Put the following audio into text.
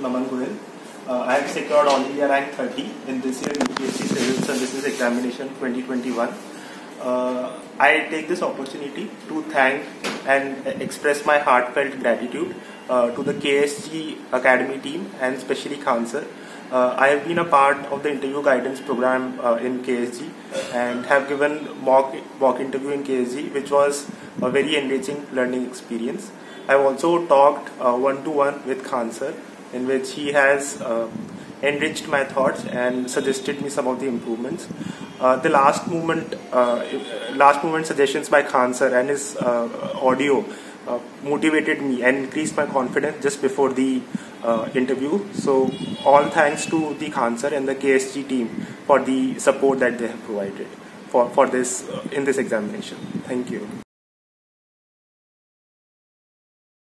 Naman Goyal. Uh, I have secured All India rank 30 in this year UPSC Civil Services Examination 2021. Uh, I take this opportunity to thank and express my heartfelt gratitude uh, to the KSG Academy team and especially Khan sir. Uh, I have been a part of the interview guidance program uh, in KSG and have given mock mock interview in KSG, which was a very enriching learning experience. I've also talked one to one with Khan sir, in which he has uh, enriched my thoughts and suggested me some of the improvements. Uh, the last movement, uh, last moment suggestions by Khan sir and his uh, audio uh, motivated me and increased my confidence just before the uh, interview. So all thanks to the Khan sir and the KSG team for the support that they have provided for, for this in this examination. Thank you.